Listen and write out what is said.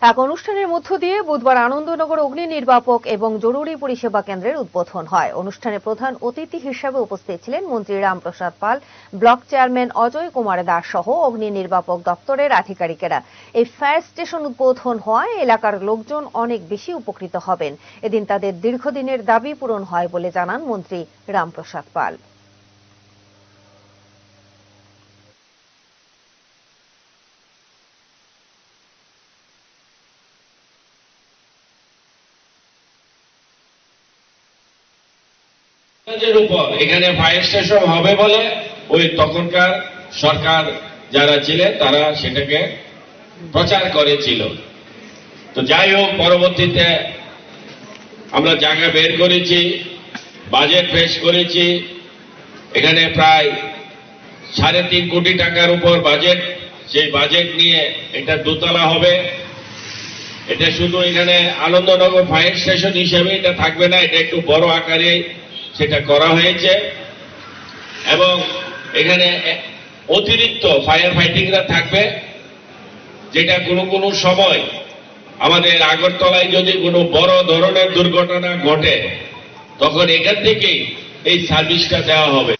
এক অনুষ্ঠানের মধ্য দিয়ে বুধবার আনন্দনগর অগ্নি নির্বাপক এবং জরুরি পরিষেবা কেন্দ্রের উদ্বোধন হয়। অনুষ্ঠানে প্রধান অতিথি হিসেবে উপস্থিত ছিলেন মন্ত্রী রামপ্রসাদ পাল, ব্লক চেয়ারম্যান অজয় কুমার দাস সহ অগ্নি নির্বাপক দপ্তরের আধিকারিকেরা। এই ফায়ার স্টেশন উদ্বোধন হওয়ায় এলাকার লোকজন অনেক বেশি উপকৃত হবেন। এদিন তাদের দীর্ঘদিনের দাবি পূরণ হয় বলে জানান মন্ত্রী রামপ্রসাদ পাল। উপর। এখানে ফায়ার স্টেশন হবে বলে ওই তখনকার সরকার যারা ছিলেন তারা সেটাকে প্রচার করেছিল। তো যাই হোক, পরবর্তীতে আমরা জায়গা বের করেছি বাজেট পেশ করেছি। এখানে প্রায় সাড়ে তিন কোটি টাকার উপর বাজেট সেই বাজেট নিয়ে এটা দোতলা হবে। এটা শুধু এখানে আনন্দনগর ফায়ার স্টেশন হিসেবে এটা থাকবে না, এটা একটু বড় আকারে সেটা করা হয়েছে। এবং এখানে অতিরিক্ত ফায়ার ফাইটিংরা থাকবে, যেটা কোনো কোনো সময় আমাদের আগরতলায় যদি কোনো বড় ধরনের দুর্ঘটনা ঘটে, তখন এখান থেকেই এই সার্ভিসটা দেওয়া হবে।